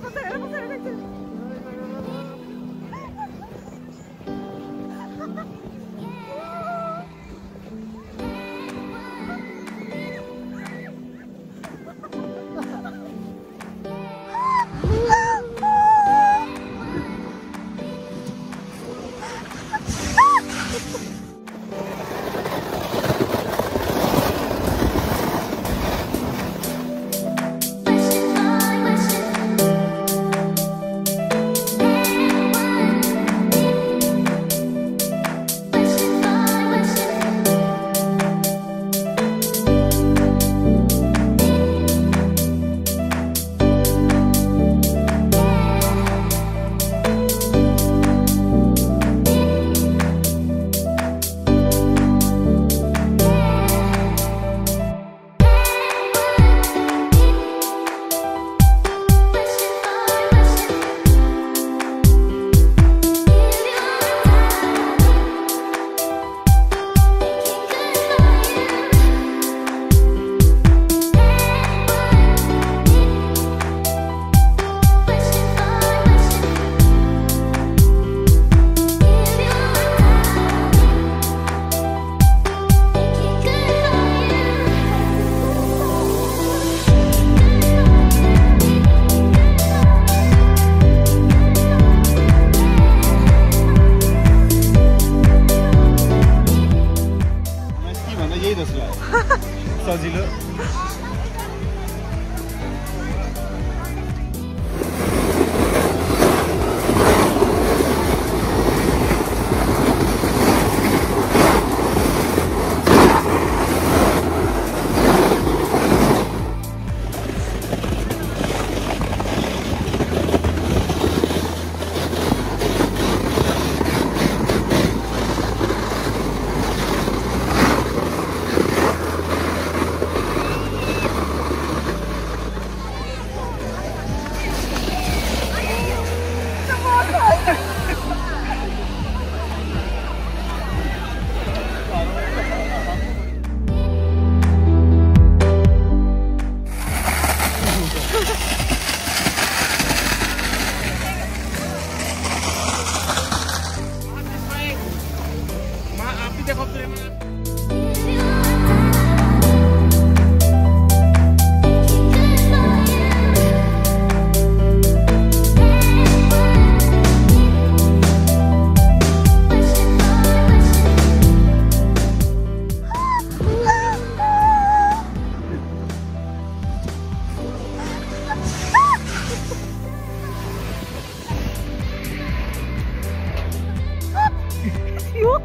放这儿了，放这儿了，放这儿 সাজিলো よ。